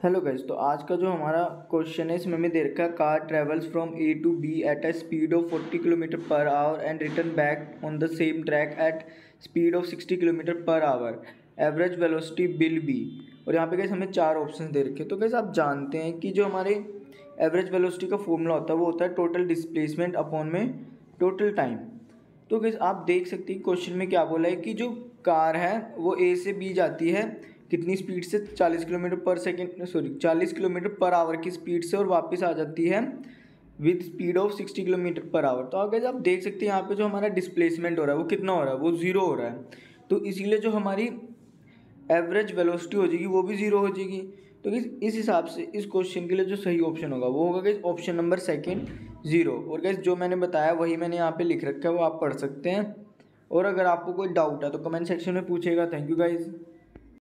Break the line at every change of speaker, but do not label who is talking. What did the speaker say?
Hello guys तो आज का जो हमारा क्वेश्चन है, इसमें हमें दे रखा car travels from A to B at a speed of 40 kilometre per hour and return back on the same track at speed of 60 kilometre per hour average velocity will be और यहाँ पे gas हमें चार option दे रखे तो guess आप जानते हैं कि जो हमारे एवरेज वेलोसिटी का फॉर्मूला होता है, वो होता है टोटल डिस्प्लेसमेंट अपॉन में टोटल टाइम तो गैस आप देख सकते हैं क्वेश्चन में क्या बोला है कि जो कार है, वो ए से बी जाती है कितनी स्पीड से 40 kilometre per second sorry 40 kilometre per hour की स्पीड से और वापस आ जाती है with speed of 60 kilometre per hour तो अगर आप देख सकते हैं यहाँ पे जो हमारा डिस्प्लेसमेंट हो रहा है, वो कितना हो रहा है? वो ज़ीरो हो रहा है। तो इसीलिए जो हमारी एवरेज वेलोसिटी हो जाएगी, वो भी ज़ीरो हो जाएगी। तो इस हिसाब से, इस क्वेश्चन के लिए जो सही ऑप्शन होगा, वो होगा कि ऑप्शन नंबर सेकेंड ज़ीरो और गैस जो मैंने बताया, वही मैंने यहाँ पे लिख रखा है, वो आप पढ़ सकते हैं। और अगर आपको कोई डाउट है तो कमेंट सेक्शन में पूछेगा। Thank you guys